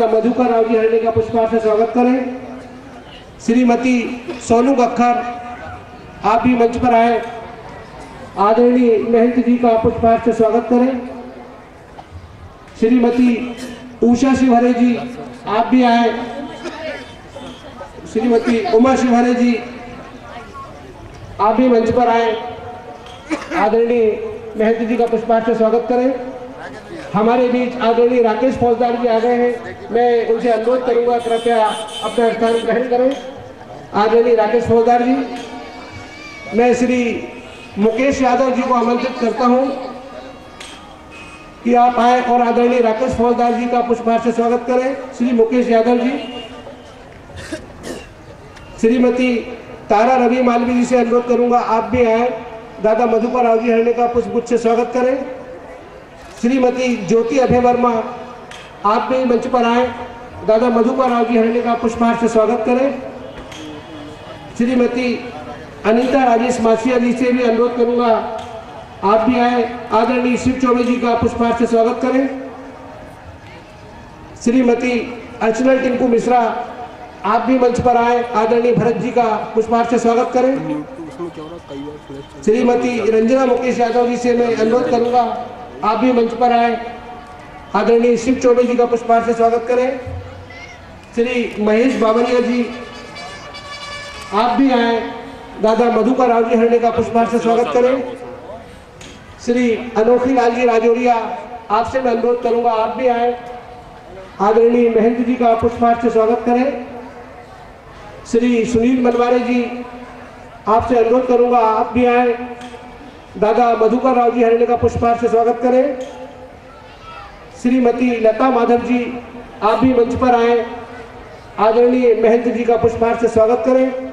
मधुकर राव जी हरणे का पुष्पार से स्वागत करें। श्रीमती सोनू गखर आप भी मंच पर आए। आदरणीय महंत जी का पुष्पार से स्वागत करें। श्रीमती उषा शिवहरे जी, आप भी आए। श्रीमती उमा शिवहरे जी, आप भी मंच पर आए। आदरणीय महंत जी का पुष्पार से स्वागत करें। हमारे बीच आदरणीय राकेश फौजदार जी आ गए हैं। मैं उनसे अनुरोध करूँगा, कृपया अपना स्थान ग्रहण करें। आदरणीय राकेश फौजदार जी, मैं श्री मुकेश यादव जी को आमंत्रित करता हूँ कि आप आए और आदरणीय राकेश फौजदार जी का पुष्पहार से स्वागत करें। श्री मुकेश यादव जी, श्रीमती तारा रवि मालवी जी से अनुरोध करूँगा, आप भी आए। दादा मधुकर राव जी हरणे का पुष्पगुच्छ से स्वागत करें। श्रीमती ज्योति अभय वर्मा आप भी मंच पर आए दादा मधुकर राव जी हरणे का पुष्पहार से स्वागत करें। श्रीमती अनीता राजेश मासिया जी से भी अनुरोध करूँगा, आप भी आए, आदरणीय शिव चौबे जी का पुष्पहार से स्वागत करें। श्रीमती अर्चना टिंकू मिश्रा, आप भी मंच पर आए, आदरणीय भरत जी का पुष्पहार से स्वागत करें। श्रीमती रंजना मुकेश यादव जी से मैं अनुरोध करूँगा आप भी मंच पर आए। आदरणीय शिव चौबे जी का पुष्पहार से स्वागत करें। श्री महेश बाबरिया जी, आप भी आए। दादा मधुकर राव जी हरणे का पुष्पहार से स्वागत करें। श्री अनोखी लाल जी राजौरिया, आपसे मैं अनुरोध करूँगा, आप भी आए। आदरणीय महेंद्र जी का पुष्पहार से स्वागत करें। श्री सुनील मनवारे जी, आपसे अनुरोध करूँगा, आप भी आए। दादा मधुकर राव जी हरियाणा का पुष्पहार से स्वागत करें। श्रीमती लता माधव जी, आप भी मंच पर आए। आदरणीय महंत जी का पुष्पहार से स्वागत करें।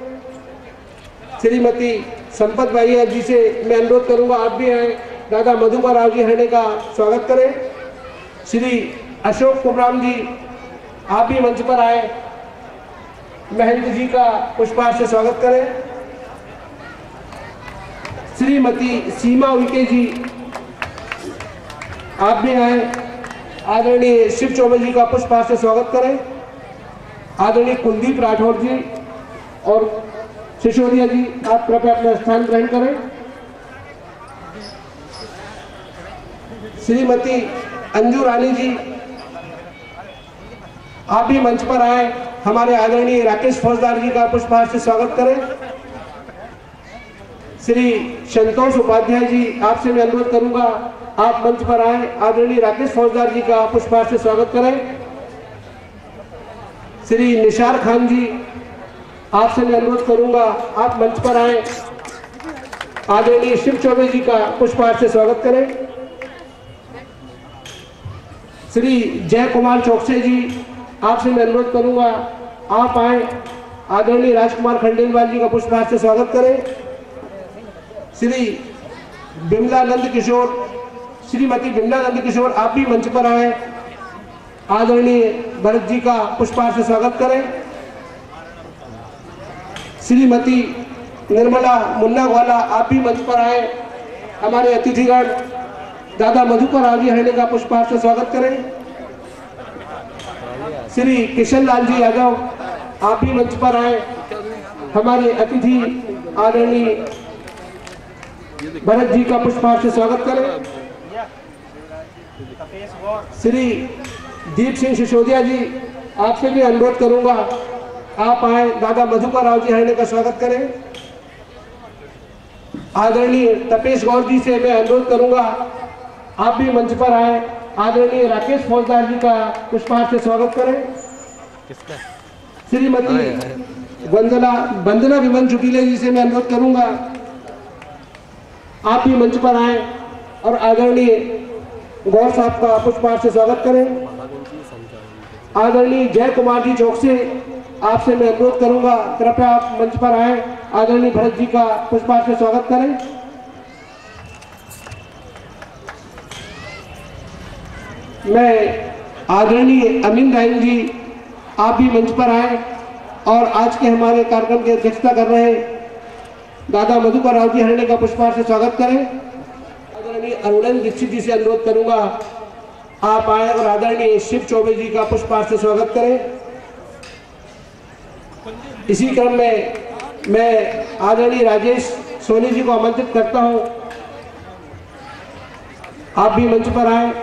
श्रीमती संपत भाइया जी से मैं अनुरोध करूँगा, आप भी आए। दादा मधुकर राव जी हरियाणा का स्वागत करें। श्री अशोक कुमराम जी, आप भी मंच पर आए। महंत जी का पुष्पहार से स्वागत करें। श्रीमती सीमा उइके जी, आप भी आए। आदरणीय शिव चौबे जी का पुष्पहार से स्वागत करें। आदरणीय कुलदीप राठौर जी और सिसोदिया जी, आप कृपया अपना स्थान ग्रहण करें। श्रीमती अंजू रानी जी, आप भी मंच पर आए। हमारे आदरणीय राकेश फौजदार जी का पुष्पहार से स्वागत करें। श्री संतोष उपाध्याय जी आपसे मैं अनुरोध करूँगा, आप मंच पर आए। आदरणीय राकेश फौजदार जी का पुष्पहार से स्वागत करें। श्री निशार खान जी, आपसे मैं अनुरोध करूँगा, आप मंच पर आए। आदरणीय शिव चौबे जी का पुष्पहार से स्वागत करें। श्री जय कुमार चौकसे जी, आपसे मैं अनुरोध करूँगा, आप आए। आदरणीय राजकुमार खंडेलवाल जी का पुष्पहार से स्वागत करें। श्री बिमला नंद किशोर, श्रीमती बिमला नंद किशोर आप भी मंच पर आए। आदरणीय भरत जी का पुष्पहार से स्वागत करें। श्रीमती निर्मला मुन्ना ग्वाला आप भी मंच पर आए। हमारे अतिथिगण, दादा मधुकर राव जी हरणे का पुष्पहार से स्वागत करें। श्री किशन लाल जी यादव आप भी मंच पर आए। हमारे अतिथि आदरणीय भरत जी का पुष्पहार से स्वागत करें। श्री दीप सिंह सिसोदिया जी आपसे भी अनुरोध करूँगा आप आए दादा मधुकर राव जी हरणे का स्वागत करें। आदरणीय तपेश गौर जी से मैं अनुरोध करूँगा आप भी मंच पर आए आदरणीय राकेश फौजदार जी का पुष्पहार से स्वागत करें। श्रीमती वंदना वंदना विमन चुकीले जी से मैं अनुरोध करूँगा आप भी मंच पर आए और आदरणीय गौर साहब का पुष्पहार से स्वागत करें। आदरणीय जय कुमार जी चौक से आपसे मैं अनुरोध करूँगा, कृपया आप मंच पर आए, आदरणीय भरत जी का पुष्पहार से स्वागत करें। मैं आदरणीय अमीन राइन जी, आप भी मंच पर आए और आज के हमारे कार्यक्रम की अध्यक्षता कर रहे दादा मधुकर राव जी हरणे का पुष्पहार से स्वागत करें। आदरणीय अरुणन दीक्षित जी से अनुरोध करूँगा, आप आए और आदरणीय शिव चौबे जी का पुष्पार्थ से स्वागत करें। इसी क्रम में मैं आदरणीय राजेश सोनी जी को आमंत्रित करता हूँ। आप भी मंच पर आए।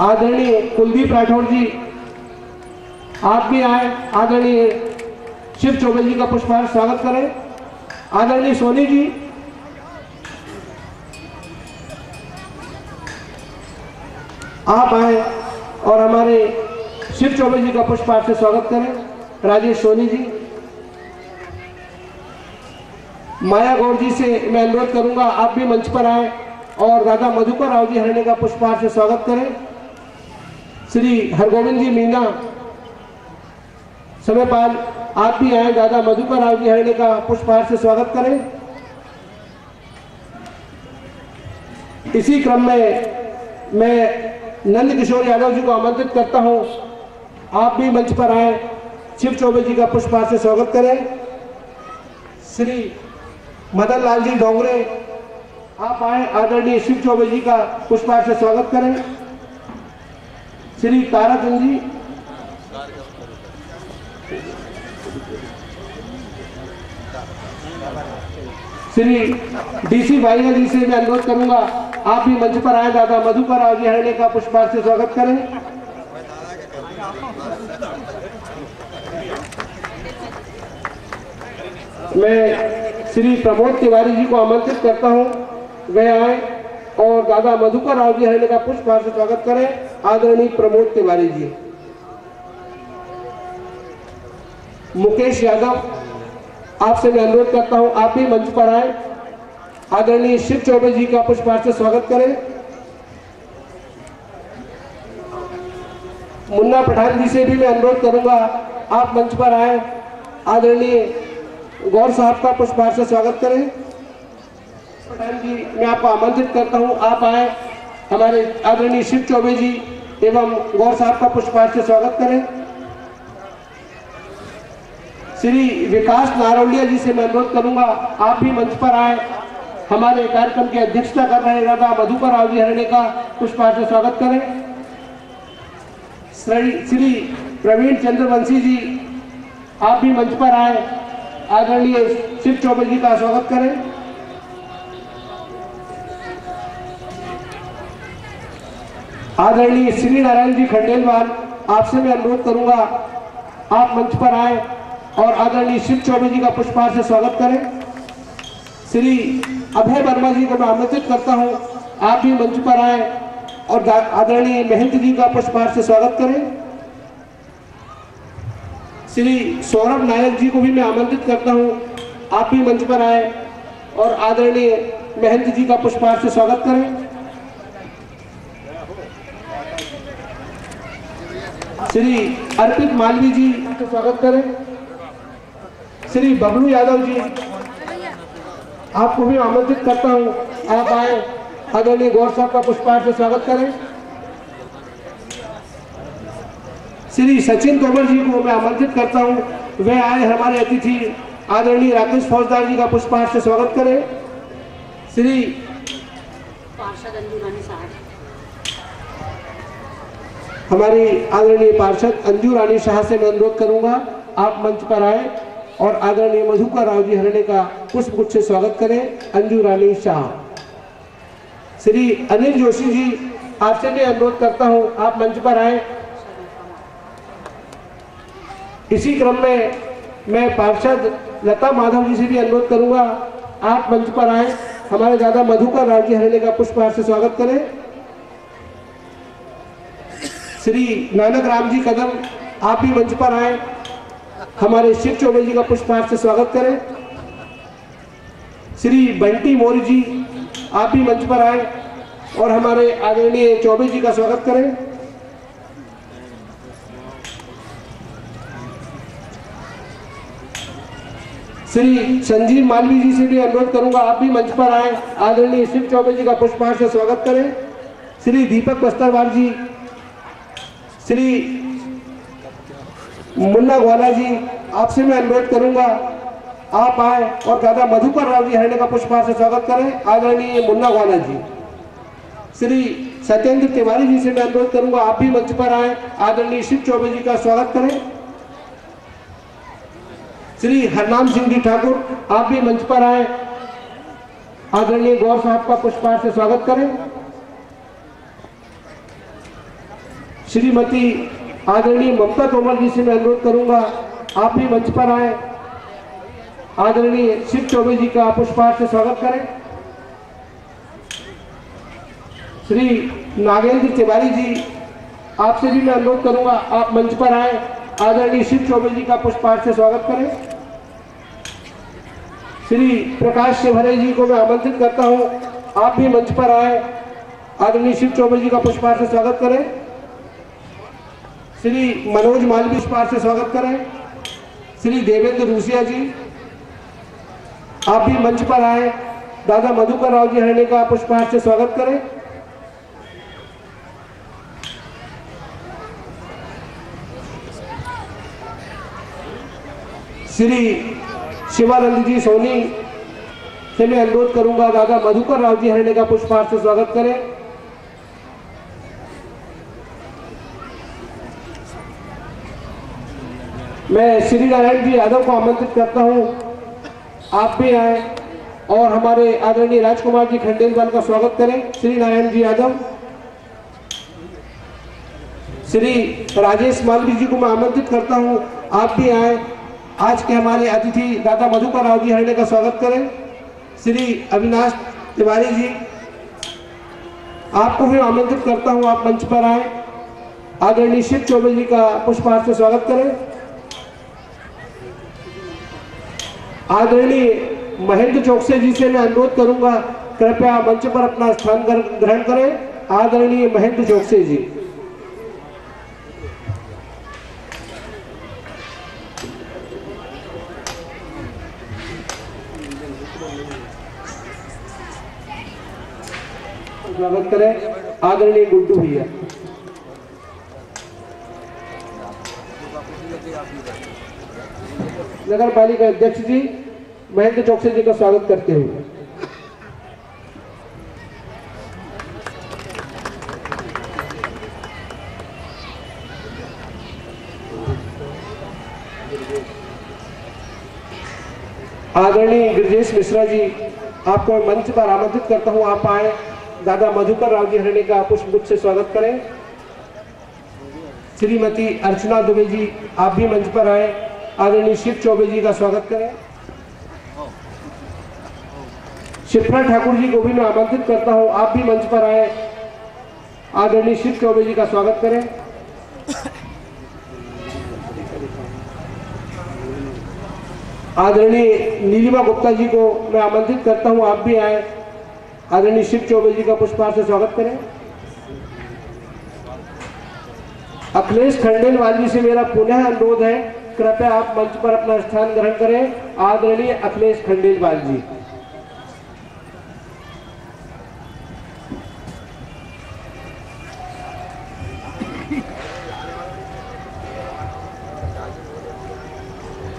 आदरणीय कुलदीप राठौर जी, आप भी आए। आदरणीय शिव चौबे जी का पुष्पार्थ स्वागत करें। आदरणीय सोनी जी। आप आए और हमारे शिव चौबे जी का पुष्पार्थ से स्वागत करें। राजेश सोनी जी। माया गौर जी से मैं अनुरोध करूँगा, आप भी मंच पर आए और राधा मधुकर राव जी हरणे का पुष्पार्थ से स्वागत करें। श्री हरगोविंद जी मीना समयपाल आप भी आए, दादा मधुकर राव जी हरणे का पुष्पहार से स्वागत करें। इसी क्रम में मैं नंद किशोर यादव जी को आमंत्रित करता हूँ। आप भी मंच पर आए, शिव चौबे जी का पुष्पहार से स्वागत करें। श्री मदन लाल जी डोंगरे, आप आए, आदरणीय शिव चौबे जी का पुष्पहार से स्वागत करें। श्री ताराचंद जी श्री डीसी वारिया जी से मैं अनुरोध करूँगा, आप भी मंच पर आए, दादा मधुकर जी हरणे का पुष्पार से स्वागत करें। मैं श्री प्रमोद तिवारी जी को आमंत्रित करता हूँ, वे आए और दादा मधुकर राव जी हरणे का पुष्पार से स्वागत करें, आदरणीय प्रमोद तिवारी जी। मुकेश यादव आपसे मैं अनुरोध करता हूँ, आप भी मंच पर आए। आदरणीय शिव चौबे जी का पुष्पार्थ से स्वागत करें। मुन्ना पठान जी से भी मैं अनुरोध करूँगा, आप मंच पर आए। आदरणीय गौर साहब का पुष्पार्थ से स्वागत करें। पठान जी, मैं आपको आमंत्रित करता हूँ, आप आए। हमारे आदरणीय शिव चौबे जी एवं गौर साहब का पुष्पार्थ से स्वागत करें। श्री विकास नारौलिया जी से मैं अनुरोध करूँगा, आप भी मंच पर आए। हमारे कार्यक्रम की अध्यक्षता कर रहे राधा मधुकर राव जी हरणे का। पुष्पार्थ से स्वागत करें। श्री श्री प्रवीण चंद्रवंशी जी, आप भी मंच पर आए। आदरणीय शिव चौबे जी का स्वागत करें। आदरणीय श्री नारायण जी खंडेलवाल, आपसे मैं अनुरोध करूँगा, आप मंच पर आए। और आदरणीय शिव चौबे जी का पुष्पहार से स्वागत करें। श्री अभय वर्मा जी को मैं आमंत्रित करता हूँ। आप भी मंच पर आए और आदरणीय महंत जी का पुष्पहार से स्वागत करें। श्री सौरभ नायक जी को भी मैं आमंत्रित करता हूँ। आप भी मंच पर आए और आदरणीय महंत जी का पुष्पहार से स्वागत करें। श्री अर्पित मालवी जी का स्वागत करें। श्री बबलू यादव जी। आपको भी आमंत्रित करता हूँ। आप आए, आदरणीय गौर साहब का पुष्पहार से स्वागत करें। श्री सचिन तोमर जी को मैं आमंत्रित करता हूँ। वे आए हमारे अतिथि आदरणीय राकेश फौजदार जी का पुष्पहार से स्वागत करें। श्री हमारी आदरणीय पार्षद अंजू रानी शाह से मैं अनुरोध करूँगा। आप मंच पर आए। और आदरणीय मधुकर राव जी हरणे का पुष्प गुच्छ स्वागत करें, अंजू रानी शाह। श्री अनिल जोशी जी आपसे भी अनुरोध करता हूँ, आप मंच पर आए। इसी क्रम में मैं पार्षद लता माधव जी से भी अनुरोध करूँगा, आप मंच पर आए। हमारे दादा मधुकर राव जी हरणे का पुष्पहार से स्वागत करें। श्री नानक राम जी कदम, आप भी मंच पर आए। हमारे शिव चौबे जी का पुष्पहार से स्वागत करें। श्री बंटी मौर्य जी, आप भी मंच पर आए और हमारे आदरणीय चौबे जी का स्वागत करें। श्री संजीव मालवी जी से भी अनुरोध करूँगा, आप भी मंच पर आए, आदरणीय शिव चौबे जी का पुष्पहार से स्वागत करें। श्री दीपक बस्तरवार जी, श्री मुन्ना ग्वाला जी आपसे मैं अनुरोध करूँगा, आप आए और दादा मधुकर राव जी हरणे का पुष्पहार से स्वागत करें। आदरणीय मुन्ना ग्वाला जी श्री सत्येंद्र तिवारी जी से मैं अनुरोध करूँगा, आप भी मंच पर आए। आदरणीय शिव चौबे जी का स्वागत करें। श्री हरनाम सिंह जी ठाकुर, आप भी मंच पर आए। आदरणीय गौर साहब का पुष्पार से स्वागत करें। श्रीमती आदरणीय ममता तोमर जी से मैं अनुरोध करूँगा, आप भी मंच पर आए। आदरणीय शिव चौबे जी का पुष्पार से स्वागत करें। श्री नागेंद्र तिवारी जी, आपसे भी मैं अनुरोध करूँगा, आप मंच पर आए। आदरणीय शिव चौबे जी का पुष्पार से स्वागत करें। श्री प्रकाश शिवहरे जी को मैं आमंत्रित करता हूँ, आप भी मंच पर आए। आदरणीय शिव चौबे जी का पुष्पार से स्वागत करें। श्री मनोज मालवी पुष्पार से स्वागत करें। श्री देवेंद्र रूसिया जी, आप भी मंच पर आए। दादा मधुकर राव जी हरणे का पुष्पहार से स्वागत करें। श्री शिवानंद जी सोनी से मैं अनुरोध करूँगा, दादा मधुकर राव जी हरणे का पुष्पहार से स्वागत करें। मैं श्री नारायण जी यादव को आमंत्रित करता हूँ। आप भी आए और हमारे आदरणीय राजकुमार जी खंडेलवाल का स्वागत करें। श्री नारायण जी यादव। श्री राजेश मालवी जी को मैं आमंत्रित करता हूँ। आप भी आए। आज के हमारे अतिथि दादा मधुकर राव जी हरणे का स्वागत करें। श्री अविनाश तिवारी जी, आपको भी आमंत्रित करता हूँ। आप मंच पर आए। आदरणीय शिव चौबे जी का पुष्पहार से स्वागत करें। आदरणीय महेंद्र चौकसे जी से मैं अनुरोध करूँगा, कृपया मंच पर अपना स्थान ग्रहण करें। आदरणीय महेंद्र चौकसे जी। स्वागत करें। आदरणीय गुड्डू भैया। नगर पालिका अध्यक्ष जी, महेंद्र चौकसे जी का स्वागत करते हुए आदरणीय गिरजेश मिश्रा जी, आपको मंच पर आमंत्रित करता हूँ। आप आए, दादा मधुकर राव जी हरणे का पुष्प से स्वागत करें। श्रीमती अर्चना दुबे जी, आप भी मंच पर आए। आदरणीय शिव चौबे जी का स्वागत करें। शिप्रा ठाकुर जी को भी मैं आमंत्रित करता हूँ। आप भी मंच पर आए। आदरणीय शिव चौबे जी का स्वागत करें। आदरणीय नीलिमा गुप्ता जी को मैं आमंत्रित करता हूँ। आप भी आए। आदरणीय शिव चौबे जी का पुष्पहार से स्वागत करें। अखिलेश खंडेलवाल जी से मेरा पुनः अनुरोध है कृपया आप मंच पर अपना स्थान ग्रहण करें। आदरणीय अखिलेश खंडेलवाल जी।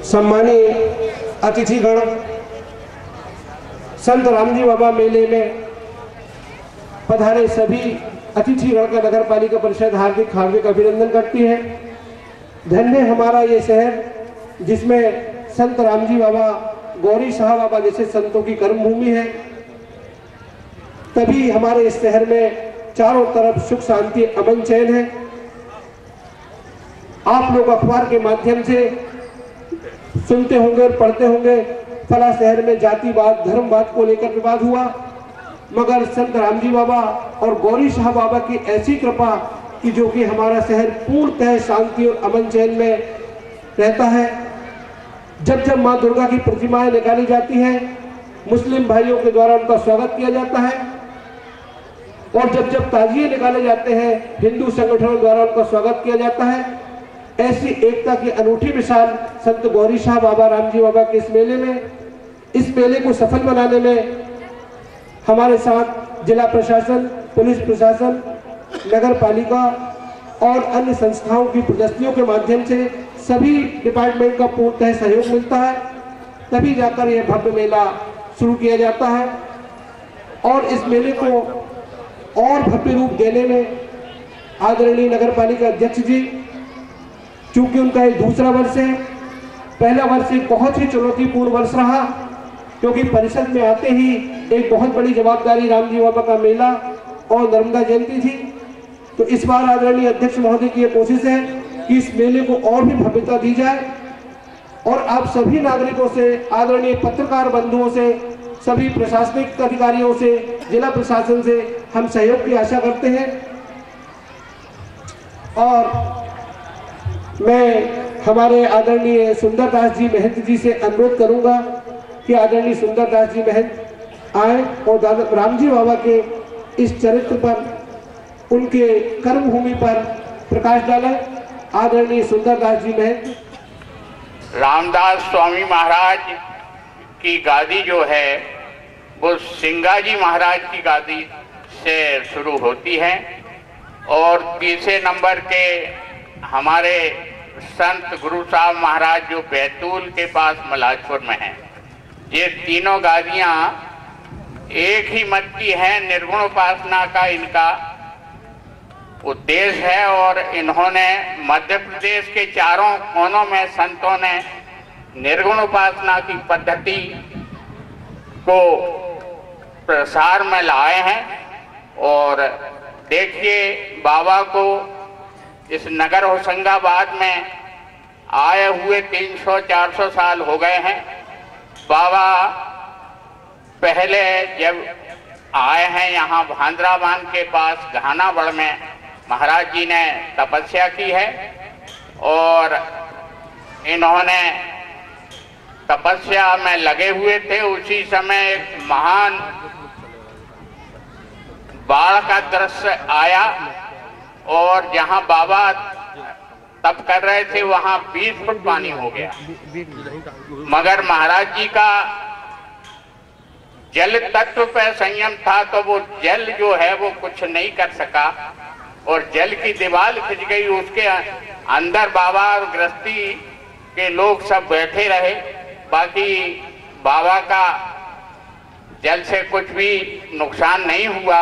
सम्मानीय अतिथिगण, संत रामजी बाबा मेले में पधारे सभी अतिथिगण का नगर पालिका परिषद हार्दिक हार्दिक अभिनंदन करती है। धन्य हमारा ये शहर, जिसमें संत रामजी बाबा, गौरी शाह बाबा जैसे संतों की कर्मभूमि है। तभी हमारे इस शहर में चारों तरफ़ सुख, शांति, अमन चैन है। आप लोग अखबार के माध्यम से सुनते होंगे, पढ़ते होंगे, फला शहर में जातिवाद, धर्मवाद को लेकर विवाद हुआ। मगर संत रामजी बाबा और गौरी शाह बाबा की ऐसी कृपा कि जो कि हमारा शहर पूर्णतः शांति और अमन चैन में रहता है। जब जब माँ दुर्गा की प्रतिमाएँ निकाली जाती हैं, मुस्लिम भाइयों के द्वारा उनका स्वागत किया जाता है। और जब जब ताजिए निकाले जाते हैं, हिंदू संगठनों द्वारा उनका स्वागत किया जाता है। ऐसी एकता की अनूठी मिसाल संत गौरी शाह बाबा रामजी बाबा के इस मेले में, इस मेले को सफल बनाने में हमारे साथ जिला प्रशासन, पुलिस प्रशासन नगर पालिका और अन्य संस्थाओं की प्रदर्शनियों के माध्यम से सभी डिपार्टमेंट का पूर्णतः सहयोग मिलता है। तभी जाकर यह भव्य मेला शुरू किया जाता है और इस मेले को और भव्य रूप देने में आदरणीय नगर पालिका अध्यक्ष जी, चूँकि उनका ये दूसरा वर्ष है, पहला वर्ष एक बहुत ही चुनौतीपूर्ण वर्ष रहा, क्योंकि परिषद में आते ही एक बहुत बड़ी जवाबदारी रामजी बाबा का मेला और नर्मदा जयंती थी। तो इस बार आदरणीय अध्यक्ष महोदय की यह कोशिश है कि इस मेले को और भी भव्यता दी जाए और आप सभी नागरिकों से, आदरणीय पत्रकार बंधुओं से, सभी प्रशासनिक अधिकारियों से, जिला प्रशासन से हम सहयोग की आशा करते हैं। और मैं हमारे आदरणीय सुंदरदास जी महंत जी से अनुरोध करूँगा कि आदरणीय सुंदरदास जी महंत आए और दादा रामजी बाबा के इस चरित्र पर उनके कर्म भूमि पर प्रकाश डालें। आदरणीय सुंदरदास जी महंत रामदास स्वामी महाराज की गादी जो है, वो सिंगाजी महाराज की गादी से शुरू होती है और तीसरे नंबर के हमारे संत गुरु साहब महाराज जो बैतूल के पास मलाजपुर में हैं, ये तीनों गादियाँ एक ही मत की हैं, निर्गुण उपासना का इनका उद्देश्य है और इन्होंने मध्य प्रदेश के चारों कोनों में संतों ने निर्गुण उपासना की पद्धति को प्रसार में लाए हैं। और देखिए, बाबा को इस नगर होशंगाबाद में आए हुए 300-400 साल हो गए हैं। बाबा पहले जब आए हैं यहाँ भांद्राबान के पास घानाबड़ में महाराज जी ने तपस्या की है और इन्होंने तपस्या में लगे हुए थे। उसी समय एक महान बाढ़ का दृश्य आया और जहाँ बाबा तप कर रहे थे, वहाँ 20 फुट पानी हो गया। मगर महाराज जी का जल तत्व पर संयम था तो वो जल जो है वो कुछ नहीं कर सका। और जल की दीवार खिंच गई उसके अंदर बाबा और गृहस्थी के लोग सब बैठे रहे। बाकी बाबा का जल से कुछ भी नुकसान नहीं हुआ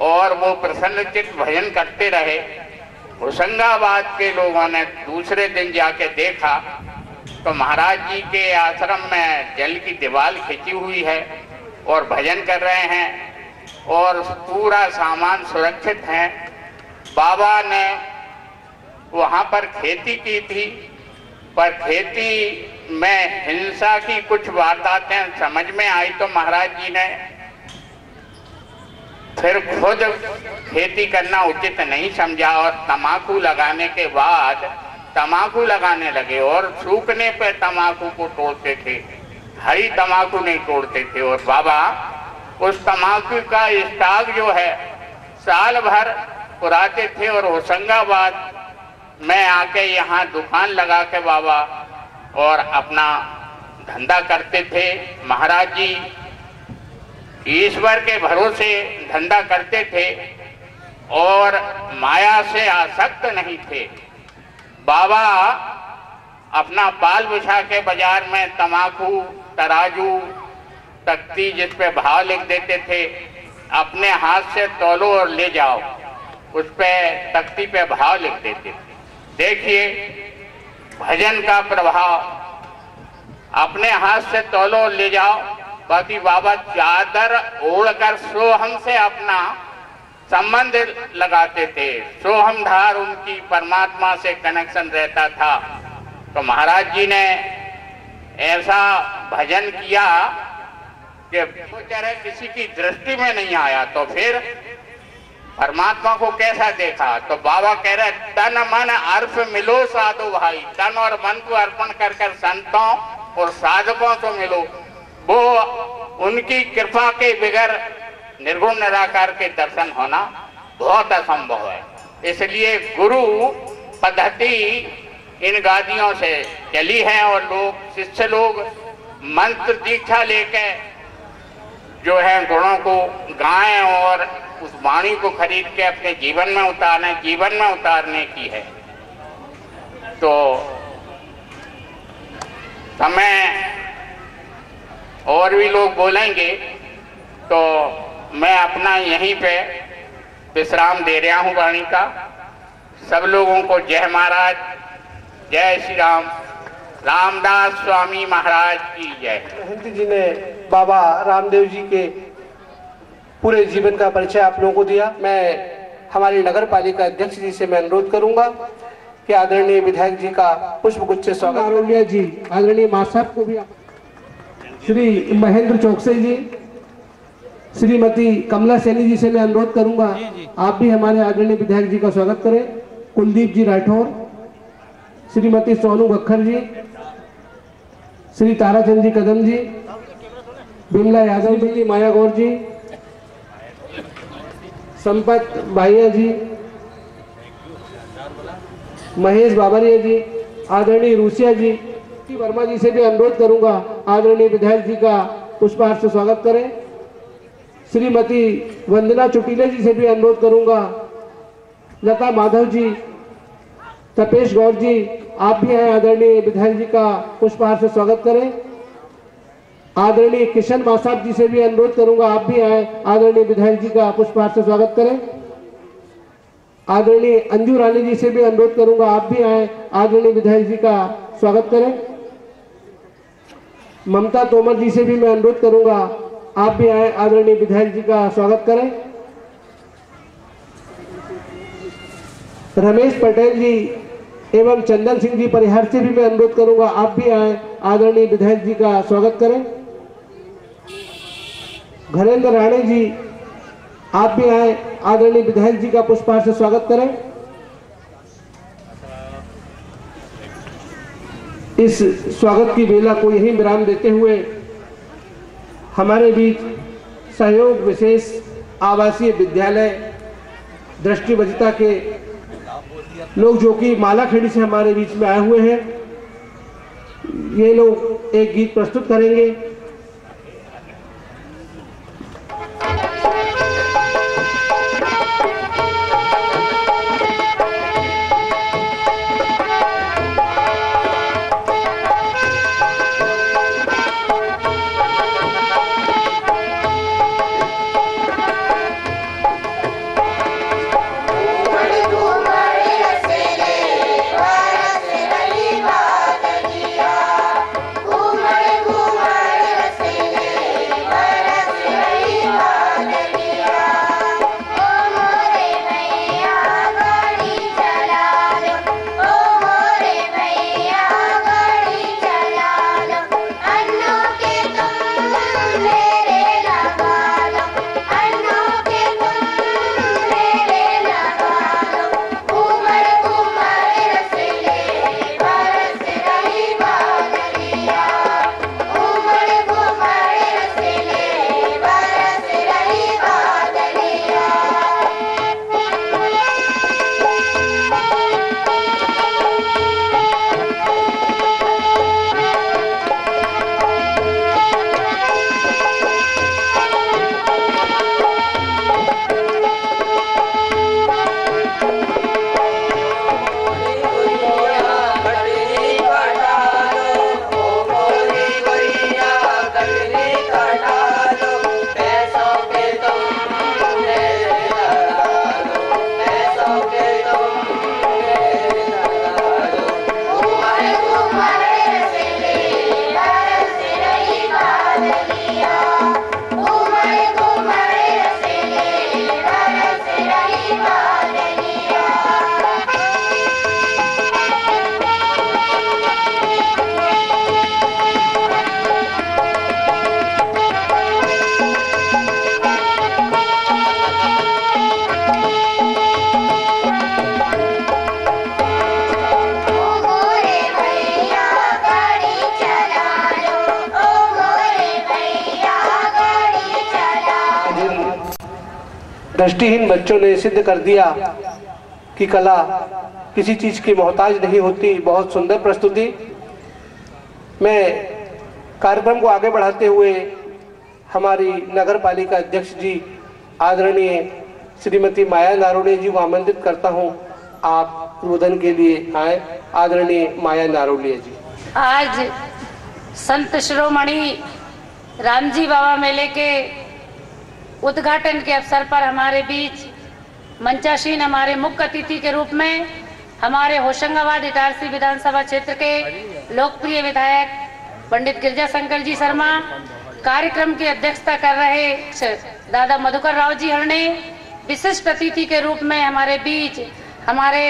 और वो प्रसन्न प्रसन्नचित भजन करते रहे। होशंगाबाद के लोगों ने दूसरे दिन जाके देखा तो महाराज जी के आश्रम में जल की दीवार खिंची हुई है और भजन कर रहे हैं और पूरा सामान सुरक्षित है। बाबा ने वहाँ पर खेती की थी, पर खेती में हिंसा की कुछ वारदातें समझ में आई तो महाराज जी ने फिर खुद खेती करना उचित नहीं समझा और तमाकू लगाने के बाद तमाकू लगाने लगे और सूखने पे तमाकू को तोड़ते थे, हरी तमाकू नहीं तोड़ते थे और बाबा, उस तमाकू का स्टॉक जो है, साल भर पुराते थे और होशंगाबाद में आके यहाँ दुकान लगा के बाबा और अपना धंधा करते थे। महाराज जी, ईश्वर के भरोसे धंधा करते थे और माया से आसक्त नहीं थे। बाबा अपना बाल बिछा के बाज़ार में तमाकू तराजू, तख्ती जिस पे भाव लिख देते थे, अपने हाथ से तोलो और ले जाओ। उस पे तख्ती पे भाव लिख देते थे। देखिए, भजन का प्रभाव। अपने हाथ से तोलो, ले जाओ। बाकी बाबा चादर ओढ़कर सोहम से अपना संबंध लगाते थे। सोहम धार उनकी परमात्मा से कनेक्शन रहता था। तो महाराज जी ने ऐसा भजन किया कि किसी की दृष्टि में नहीं आया तो फिर परमात्मा को कैसा देखा? तो बाबा कह रहे, तन मन अर्थ मिलो साधु भाई। तन और मन को अर्पण कर कर संतों और साधकों से मिलो। वो उनकी कृपा के बगैर निर्गुण निराकार के दर्शन होना बहुत असंभव है। इसलिए गुरु पद्धति इन गादियों से चली है और लोग, शिष्य लोग मंत्र दीक्षा लेके जो है गुणों को गाएँ और उस वाणी को खरीद के अपने जीवन में उतारने, जीवन में उतारने की है। तो समय और भी लोग बोलेंगे तो मैं अपना यहीं पे विश्राम दे रहा हूँ वाणी का। सब लोगों को जय महाराज, जय श्री राम। रामदास स्वामी महाराज की जय। जी ने बाबा रामदेव जी के पूरे जीवन का परिचय आप लोगों को दिया। मैं हमारी नगर पालिका अध्यक्ष जी से मैं अनुरोध करूँगा कि आदरणीय विधायक जी का पुष्प गुच्छ स्वागत। जी आदरणीय माँ साहब को भी श्री महेंद्र चौकसे जी श्रीमती कमला सैनी जी से मैं अनुरोध करूँगा आप भी हमारे आदरणीय विधायक जी का स्वागत करें। कुलदीप जी राठौर श्रीमती सोनू बखर जी श्री ताराचंद जी कदम जी बिमला यादव जी माया गौर जी संपत भाइया जी, महेश बाबरिया जी, आदरणीय रूसिया जी वर्मा जी से भी अनुरोध करूँगा, आदरणीय विधायक जी का पुष्पहार से स्वागत करें। श्रीमती वंदना चुटीले जी से भी अनुरोध करूँगा, लता माधव जी, तपेश गौर जी, आप भी हैं आदरणीय विधायक जी का पुष्पहार से स्वागत करें। आदरणीय किशन मासाब जी से भी अनुरोध करूँगा, आप भी आए। आदरणीय विधायक जी का पुष्पहार से स्वागत करें। आदरणीय अंजू रानी जी से भी अनुरोध करूँगा, आप भी आए। आदरणीय विधायक जी का स्वागत करें। ममता तोमर जी से भी मैं अनुरोध करूँगा, आप भी आए। आदरणीय विधायक जी का स्वागत करें। रमेश पटेल जी एवं चंदन सिंह जी परिहार से भी मैं अनुरोध करूँगा, आप भी आए। आदरणीय विधायक जी का स्वागत करें। घरेंद्र राणे जी, आप भी आए, आदरणीय विधायक जी का पुष्पहार से स्वागत करें। इस स्वागत की बेला को यही विराम देते हुए हमारे बीच सहयोग विशेष आवासीय विद्यालय दृष्टिबद्धता के लोग जो कि मालाखेड़ी से हमारे बीच में आए हुए हैं, ये लोग एक गीत प्रस्तुत करेंगे। दृष्टिहीन बच्चों ने सिद्ध कर दिया कि कला किसी चीज़ की मोहताज नहीं होती, बहुत सुंदर प्रस्तुति। मैं कार्यक्रम को आगे बढ़ाते हुए हमारी नगर पालिका अध्यक्ष जी, आदरणीय श्रीमती माया नारोड़े जी को आमंत्रित करता हूँ। आप उद्बोधन के लिए आए, आदरणीय माया नारोड़िया जी। आज संत शिरोमणि रामजी बाबा मेले के उद्घाटन के अवसर पर हमारे बीच मंचासीन हमारे मुख्य अतिथि के रूप में हमारे होशंगाबाद इटारसी विधानसभा क्षेत्र के लोकप्रिय विधायक पंडित गिरजा शंकर जी शर्मा, कार्यक्रम की अध्यक्षता कर रहे दादा मधुकर राव जी हरणे, विशिष्ट अतिथि के रूप में हमारे बीच हमारे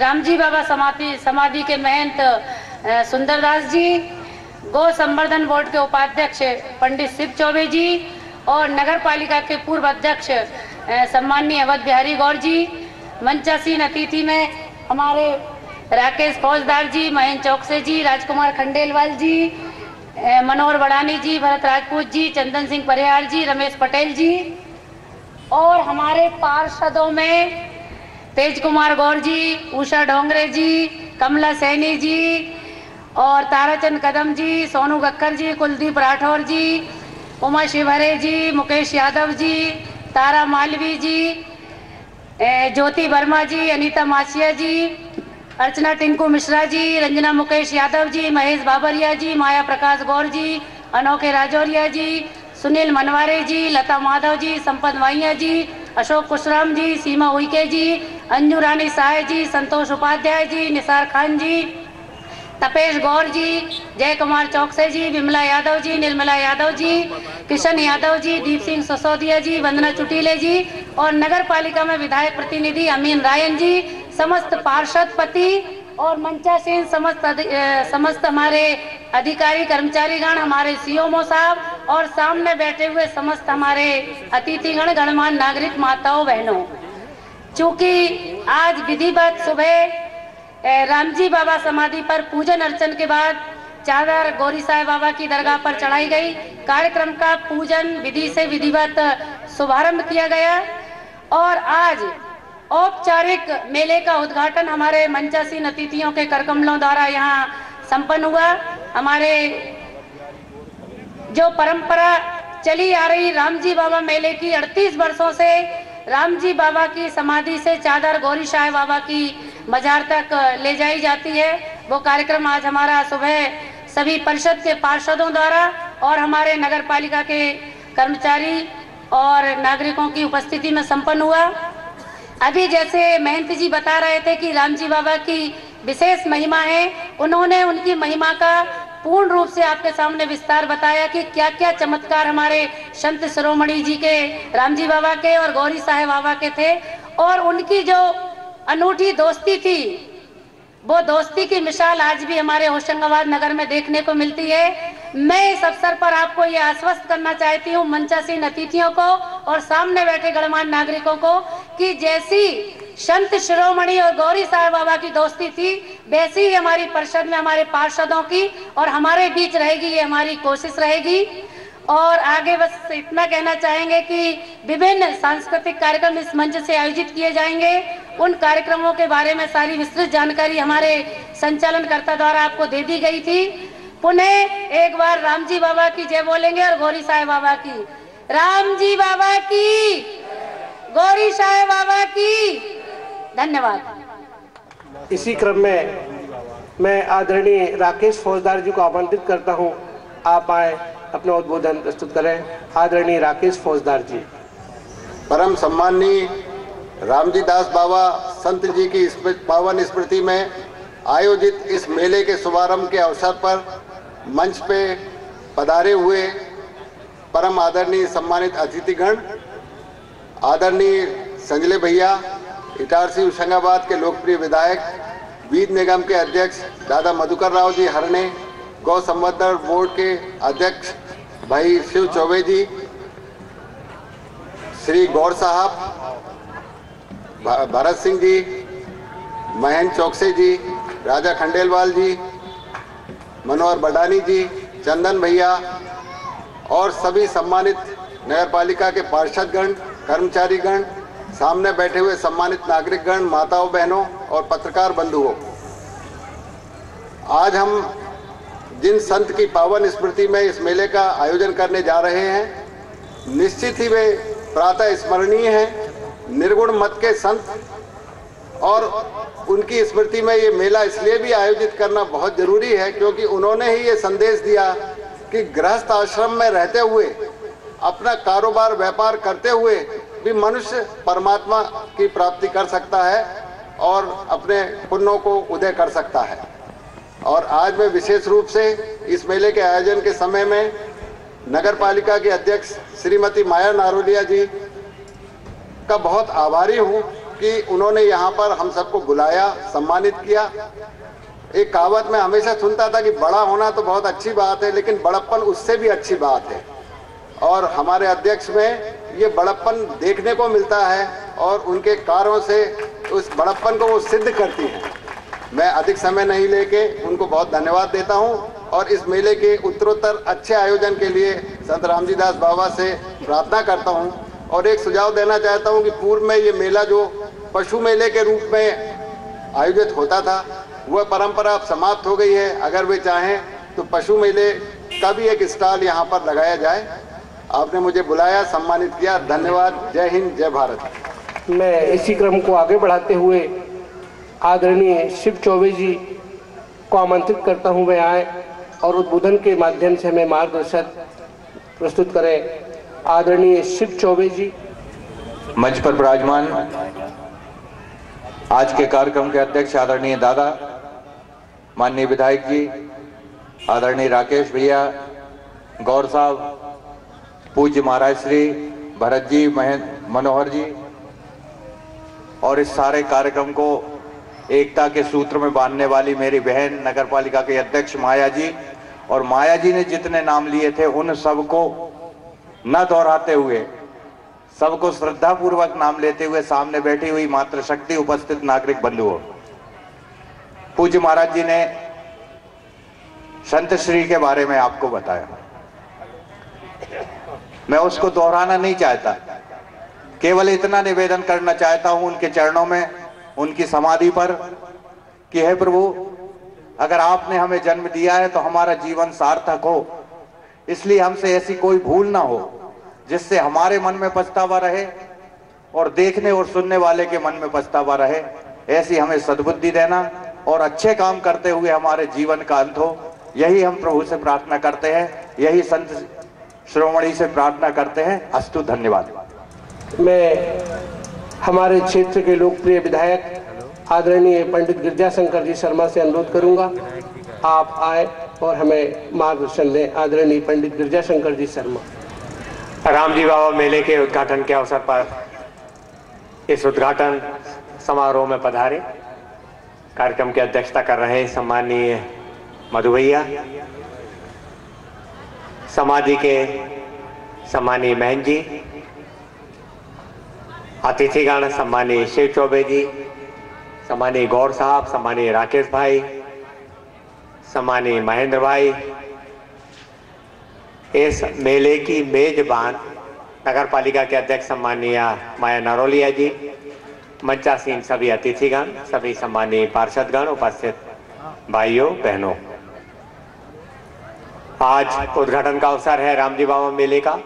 रामजी बाबा समाधि समाधि के महंत सुंदरदास जी, गौ संवर्धन बोर्ड के उपाध्यक्ष पंडित शिव चौबे जी और नगर पालिका के पूर्व अध्यक्ष ए, सम्माननीय अवध बिहारी गौर जी मंचासीन अतिथि में हमारे राकेश फौजदार जी महेंद्र चौकसे जी राजकुमार खंडेलवाल जी मनोहर बड़ानी जी भरत राजपूत जी चंदन सिंह परिहार जी रमेश पटेल जी और हमारे पार्षदों में तेज कुमार गौर जी उषा डोंगरे जी कमला सैनी जी और ताराचंद कदम जी सोनू गक्कर जी कुलदीप राठौर जी उमा शिवहरे जी, मुकेश यादव जी, तारा मालवी जी ज्योति वर्मा जी, अनीता मासिया जी, अर्चना टिंकू मिश्रा जी, रंजना मुकेश यादव जी, महेश बाबरिया जी, माया प्रकाश गौर जी, अनोखे राजौरिया जी, सुनील मनवारे जी, लता माधव जी, संपत माइया जी, अशोक कुशराम जी, सीमा उइके जी, अंजू रानी साय जी, संतोष उपाध्याय जी, निसार खान जी तपेश गौर जी जय कुमार चौकसे जी, विमला यादव जी, निर्मला यादव जी, किशन यादव जी, दीप सिंह ससोदिया जी, वंदना चुटीले जी और नगर पालिका में विधायक प्रतिनिधि अमीन रायन जी, समस्त पार्षद पति और मंचा मंचासीन समस्त समस्त हमारे अधिकारी, कर्मचारीगण, हमारे सीओमओ साहब और सामने बैठे हुए समस्त हमारे अतिथिगण, गणमान्य नागरिक, माताओं, बहनों। चूँकि आज विधिवत सुबह रामजी बाबा समाधि पर पूजन अर्चन के बाद चादर गौरी साहेब बाबा की दरगाह पर चढ़ाई गई। कार्यक्रम का पूजन विधि से विधिवत शुभारंभ किया गया। और आज औपचारिक मेले का उद्घाटन हमारे मंचासीन अतिथियों के करकमलों द्वारा यहाँ संपन्न हुआ। हमारे जो परंपरा चली आ रही रामजी बाबा मेले की 38 वर्षों से रामजी बाबा की समाधि से चादर गौरी शाह बाबा की मजार तक ले जाई जाती है। वो कार्यक्रम आज हमारा सुबह सभी परिषद के पार्षदों द्वारा और हमारे नगर पालिका के कर्मचारी और नागरिकों की उपस्थिति में संपन्न हुआ। अभी जैसे महंत जी बता रहे थे कि रामजी बाबा की विशेष महिमा है, उन्होंने उनकी महिमा का पूर्ण रूप से आपके सामने विस्तार बताया कि क्या क्या चमत्कार हमारे संत शिरोमणि जी के, रामजी बाबा के और गौरी साहेब बाबा के थे और उनकी जो अनूठी दोस्ती थी, वो दोस्ती की मिसाल आज भी हमारे होशंगाबाद नगर में देखने को मिलती है। मैं इस अवसर पर आपको ये आश्वस्त करना चाहती हूँ मंचासीन अतिथियों को और सामने बैठे गणमान्य नागरिकों को कि जैसी संत शिरोमणि और गौरी साहब बाबा की दोस्ती थी, वैसी ही हमारी परिषद में हमारे पार्षदों की और हमारे बीच रहेगी, ये हमारी कोशिश रहेगी। और आगे बस इतना कहना चाहेंगे कि विभिन्न सांस्कृतिक कार्यक्रम इस मंच से आयोजित किए जाएँगे। उन कार्यक्रमों के बारे में सारी विस्तृत जानकारी हमारे संचालनकर्ता द्वारा आपको दे दी गई थी। पुनः एक बार रामजी बाबा की जय बोलेंगे और गौरी साहेब बाबा की। रामजी बाबा की। गौरी साहेब बाबा की। धन्यवाद। इसी क्रम में मैं आदरणीय राकेश फौजदार जी को आमंत्रित करता हूँ। आप आए अपना उद्बोधन प्रस्तुत करें। आदरणीय राकेश फौजदार जी। परम सम्माननीय रामजी दास बाबा संत जी की पावन स्मृति में आयोजित इस मेले के शुभारंभ के अवसर पर मंच पे पधारे हुए परम आदरणीय सम्मानित अतिथिगण, आदरणीय संजले भैया, इटारसी होशंगाबाद के लोकप्रिय विधायक वीर निगम के अध्यक्ष दादा मधुकर राव जी हरणे, गौ संवर्धन बोर्ड के अध्यक्ष भाई शिव चौबे जी, श्री गौर साहब भरत सिंह जी, महेंद्र चौकसे जी, राजा खंडेलवाल जी मनोहर बडानी जी, चंदन भैया और सभी सम्मानित नगर पालिका के पार्षदगण, कर्मचारीगण, सामने बैठे हुए सम्मानित नागरिकगण, माताओं बहनों और पत्रकार बंधुओं। आज हम जिन संत की पावन स्मृति में इस मेले का आयोजन करने जा रहे हैं, निश्चित ही वे प्रातः स्मरणीय हैं। निर्गुण मत के संत और उनकी स्मृति में ये मेला इसलिए भी आयोजित करना बहुत ज़रूरी है क्योंकि उन्होंने ही ये संदेश दिया कि गृहस्थ आश्रम में रहते हुए, अपना कारोबार व्यापार करते हुए भी मनुष्य परमात्मा की प्राप्ति कर सकता है और अपने पुण्यों को उदय कर सकता है। और आज मैं विशेष रूप से इस मेले के आयोजन के समय में नगर पालिका के अध्यक्ष श्रीमती माया नारोलिया जी का बहुत आभारी हूँ। कि उन्होंने यहाँ पर हम सबको बुलाया, सम्मानित किया। एक कहावत में हमेशा सुनता था कि बड़ा होना तो बहुत अच्छी बात है, लेकिन बड़प्पन उससे भी अच्छी बात है। और हमारे अध्यक्ष में ये बड़प्पन देखने को मिलता है और उनके कार्यों से उस बड़प्पन को वो सिद्ध करती हैं। मैं अधिक समय नहीं लेके उनको बहुत धन्यवाद देता हूँ और इस मेले के उत्तरोत्तर अच्छे आयोजन के लिए संत रामजी दास बाबा से प्रार्थना करता हूँ। और एक सुझाव देना चाहता हूँ कि पूर्व में ये मेला जो पशु मेले के रूप में आयोजित होता था। वह परंपरा अब समाप्त हो गई है। अगर वे चाहें तो पशु मेले का भी एक स्टॉल यहाँ पर लगाया जाए। आपने मुझे बुलाया सम्मानित किया। धन्यवाद। जय हिंद जय भारत। मैं इसी क्रम को आगे बढ़ाते हुए आदरणीय शिव चौबे जी को आमंत्रित करता हूँ। वे आए और उद्बोधन के माध्यम से हमें मार्गदर्शन प्रस्तुत करें। आदरणीय शिव चौबे जी। मंच पर विराजमान आज के कार्यक्रम के अध्यक्ष आदरणीय दादा, माननीय विधायक जी, आदरणीय राकेश भैया, गौर साहब, पूज्य महाराज श्री, भरत जी मनोहर जी, और इस सारे कार्यक्रम को एकता के सूत्र में बांधने वाली मेरी बहन नगर पालिका के अध्यक्ष माया जी, और माया जी ने जितने नाम लिए थे, उन सबको न दोहराते हुए सबको श्रद्धा पूर्वक नाम लेते हुए सामने बैठी हुई मातृशक्ति उपस्थित नागरिक बंधुओं, पूज्य महाराज जी ने संत श्री के बारे में आपको बताया। मैं उसको दोहराना नहीं चाहता, केवल इतना निवेदन करना चाहता हूँ उनके चरणों में, उनकी समाधि पर, कि हे प्रभु, अगर आपने हमें जन्म दिया है तो हमारा जीवन सार्थक हो, इसलिए हमसे ऐसी कोई भूल ना हो। जिससे हमारे मन में पछतावा रहे और देखने और सुनने वाले के मन में पछतावा रहे, ऐसी हमें सद्बुद्धि देना और अच्छे काम करते हुए हमारे जीवन का अंत हो। यही हम प्रभु से प्रार्थना करते हैं, यही संत श्रोमणी से प्रार्थना करते हैं। अस्तु, धन्यवाद। मैं हमारे क्षेत्र के लोकप्रिय विधायक, आदरणीय पंडित गिरजाशंकर जी शर्मा से अनुरोध करूँगा, आप आए और हमें मार्गदर्शन दें। आदरणीय पंडित गिरजाशंकर जी शर्मा। रामजी बाबा मेले के उद्घाटन के अवसर पर इस उद्घाटन समारोह में पधारे। कार्यक्रम की अध्यक्षता कर रहे सम्मानीय मधु भैया। समाधि के सम्मानीय महन जी। अतिथिगण सम्मानीय शिव चौबे जी। सम्मानीय गौर साहब सम्मानीय राकेश भाई। सम्मानीय महेंद्र भाई। इस मेले की मेजबान नगर पालिका के अध्यक्ष सम्मानीय माया नरोलिया जी, मंचासीन सभी अतिथिगण, सभी सम्मानीय पार्षदगण, उपस्थित भाइयों, बहनों। आज उद्घाटन का अवसर है रामजी बाबा मेले का।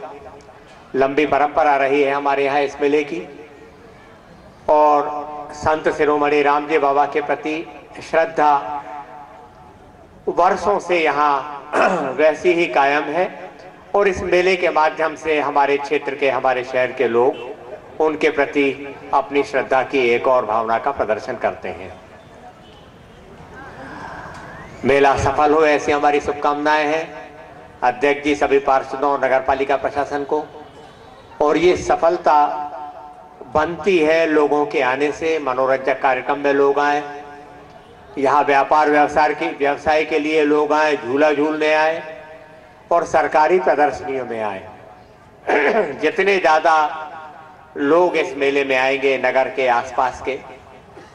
लंबी परंपरा रही है हमारे यहाँ इस मेले की। और संत शिरोमणि रामजी बाबा के प्रति श्रद्धा वर्षों से यहाँ वैसी ही कायम है। और इस मेले के माध्यम से हमारे क्षेत्र के, हमारे शहर के लोग उनके प्रति अपनी श्रद्धा की एक और भावना का प्रदर्शन करते हैं। मेला सफल हो, ऐसी हमारी शुभकामनाएँ हैं। अध्यक्ष जी सभी पार्षदों और नगर पालिका प्रशासन को। और ये सफलता बनती है लोगों के आने से, मनोरंजक कार्यक्रम में लोग आए। यहाँ व्यापार व्यवसाय की, व्यवसाय के लिए लोग आए, झूला झूलने आए। और सरकारी प्रदर्शनियों में आए। जितने ज़्यादा लोग इस मेले में आएँगे नगर के आसपास के,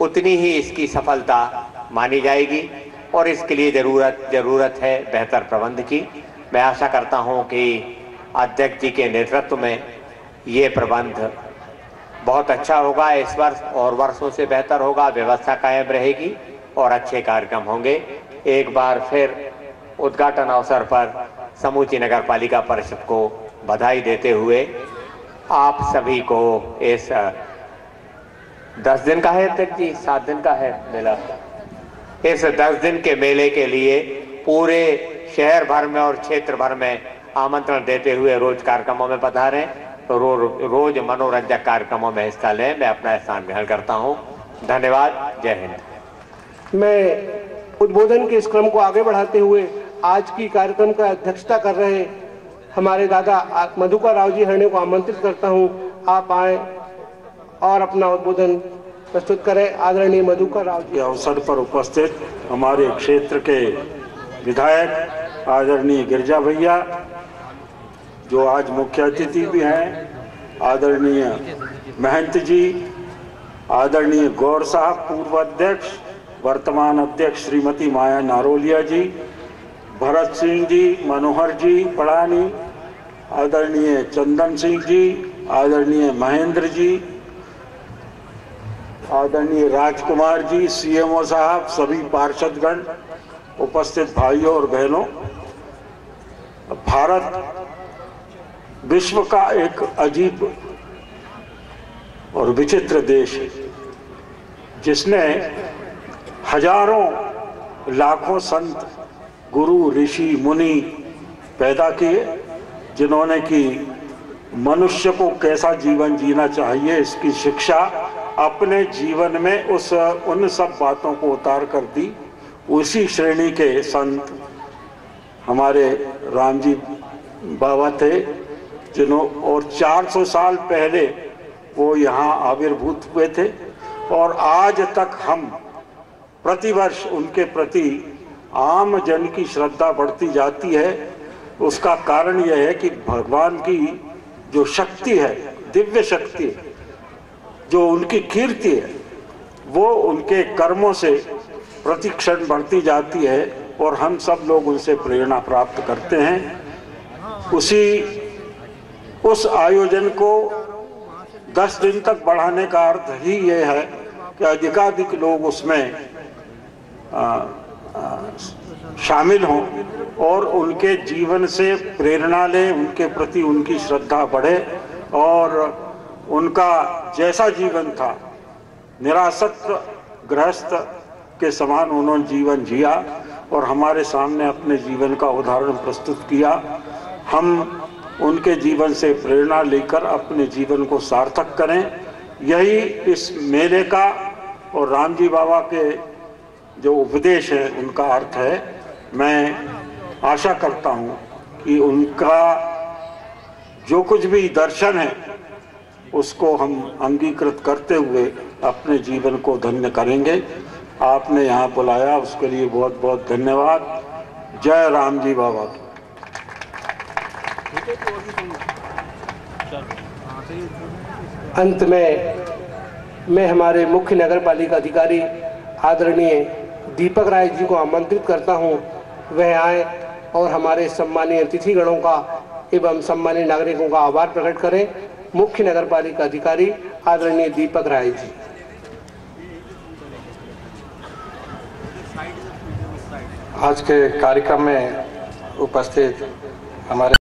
उतनी ही इसकी सफलता मानी जाएगी और इसके लिए ज़रूरत ज़रूरत है बेहतर प्रबंध की। मैं आशा करता हूँ कि अध्यक्ष जी के नेतृत्व में ये प्रबंध बहुत अच्छा होगा इस वर्ष और वर्षों से बेहतर होगा, व्यवस्था कायम रहेगी और अच्छे कार्यक्रम होंगे। एक बार फिर उद्घाटन अवसर पर समूची नगर पालिका परिषद को बधाई देते हुए आप सभी को इस दस दिन का है अध्यक्ष जी? सात दिन का है मेला? इस दस दिन के मेले के लिए पूरे शहर भर में और क्षेत्र भर में आमंत्रण देते हुए रोज कार्यक्रमों में पधारें रो, रोज मनोरंजक कार्यक्रमों में हिस्सा लें। मैं अपना स्थान ग्रहण करता हूँ। धन्यवाद। जय हिंद। मैं उद्बोधन के इस क्रम को आगे बढ़ाते हुए आज की कार्यक्रम का अध्यक्षता कर रहे हमारे दादा मधुकर राव जी हरणे को आमंत्रित करता हूँ। आप आए और अपना उद्बोधन प्रस्तुत करें। आदरणीय मधुकर राव जी। अवसर पर उपस्थित हमारे क्षेत्र के विधायक आदरणीय गिरजा भैया, जो आज मुख्य अतिथि भी हैं, आदरणीय महंत जी, आदरणीय गौर साहब, पूर्व अध्यक्ष, वर्तमान अध्यक्ष श्रीमती माया नारोलिया जी भरत सिंह जी, मनोहर जी पड़ानी आदरणीय चंदन सिंह जी, आदरणीय महेंद्र जी, आदरणीय राजकुमार जी सीएमओ साहब, सभी पार्षदगण, उपस्थित भाइयों और बहनों। भारत विश्व का एक अजीब और विचित्र देश है, जिसने हज़ारों लाखों संत गुरु, ऋषि, मुनि पैदा किए, जिन्होंने कि मनुष्य को कैसा जीवन जीना चाहिए, इसकी शिक्षा अपने जीवन में उस, उन सब बातों को उतार कर दी। उसी श्रेणी के संत हमारे राम जी बाबा थे, जिन्हों, और 400 साल पहले वो यहाँ आविर्भूत हुए थे। और आज तक हम प्रतिवर्ष उनके प्रति आम जन की श्रद्धा बढ़ती जाती है। उसका कारण यह है कि भगवान की जो शक्ति है दिव्य शक्ति है, जो उनकी कीर्ति है वो उनके कर्मों से प्रतिक्षण बढ़ती जाती है और हम सब लोग उनसे प्रेरणा प्राप्त करते हैं। उसी उस आयोजन को 10 दिन तक बढ़ाने का अर्थ ही ये है कि अधिकाधिक लोग उसमें आ, शामिल हों और उनके जीवन से प्रेरणा लें, उनके प्रति उनकी श्रद्धा बढ़े और उनका जैसा जीवन था, निरासक्त गृहस्थ के समान उन्होंने जीवन जिया और हमारे सामने अपने जीवन का उदाहरण प्रस्तुत किया। हम उनके जीवन से प्रेरणा लेकर अपने जीवन को सार्थक करें। यही इस मेले का और राम जी बाबा के जो उपदेश है, उनका अर्थ है, मैं आशा करता हूँ कि उनका जो कुछ भी दर्शन है, उसको हम अंगीकृत करते हुए अपने जीवन को धन्य करेंगे। आपने यहाँ बुलाया, उसके लिए बहुत बहुत धन्यवाद। जय राम जी बाबा की। अंत में मैं हमारे मुख्य नगर पालिका अधिकारी, आदरणीय दीपक राय जी को आमंत्रित करता हूँ। वह आए और हमारे सम्मानीय अतिथिगणों का एवं सम्मानीय नागरिकों का आभार प्रकट करें। मुख्य नगर पालिका अधिकारी आदरणीय दीपक राय जी। आज के कार्यक्रम में उपस्थित हमारे